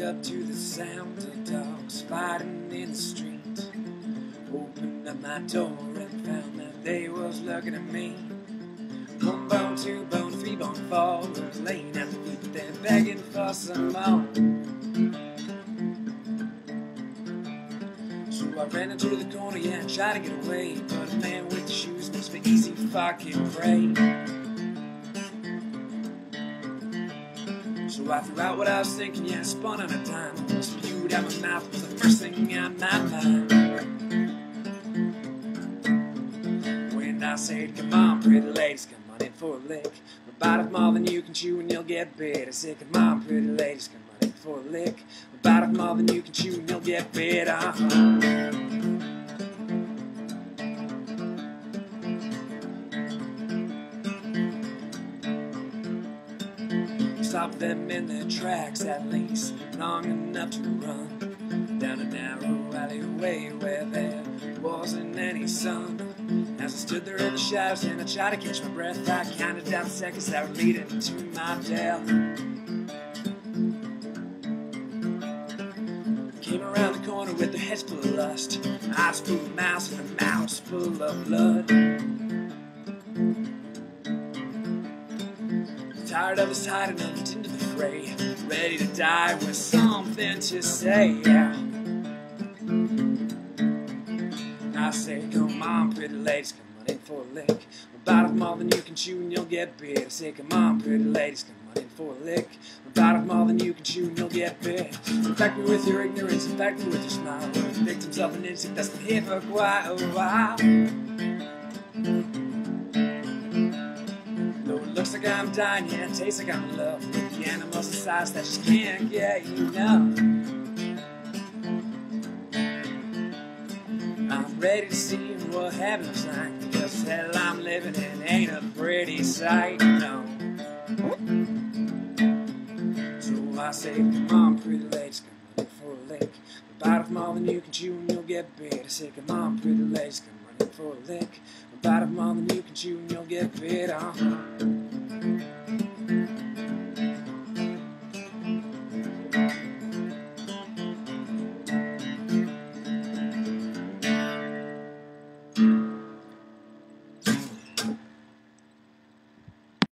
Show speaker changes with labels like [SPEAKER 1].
[SPEAKER 1] up to the sound of dogs fighting in the street. Opened up my door and found that they was looking at me. One bone, two bone, three bone, four was laying at the feet. They're begging for some more. So I ran into the corner, yeah, and tried to get away. But a man with the shoes makes me easy fucking prey. So I threw out what I was thinking, yeah, spun on a dime. Spewed out my mouth was the first thing out my mind. When I said, come on, pretty ladies, come on in for a lick. Bite of more than you can chew and you'll get bit. I said, come on, pretty ladies, come on in for a lick. Bite of more than you can chew and you'll get bit. Uh-huh. Stop them in their tracks at least, long enough to run down a narrow alleyway where there wasn't any sun. As I stood there in the shadows and I tried to catch my breath, I counted down the seconds that were leading to my death. Came around the corner with their heads full of lust, eyes full of mouths and a mouth full of blood. Tired of his hiding up into the fray, ready to die with something to say. Yeah. I say, come on, pretty ladies, come on in for a lick. About of more than you can chew and you'll get bit. I say, come on, pretty ladies, come on in for a lick. About of more than you can chew and you'll get bit. Infect me with your ignorance, infect me with your smile. We're victims of an instinct that's been here for quite a while. Like I'm dying, yeah, tastes like I'm in love the animals the size that just can't get enough. I'm ready to see what heaven's like, because hell I'm living in ain't a pretty sight, no. So I say, come on, pretty ladies, come in for a lick. Bite of more than you can chew and you'll get bit. I say, come on, pretty ladies, come in for a lick. Bite of more than you can chew and you'll get bit. Uh-huh.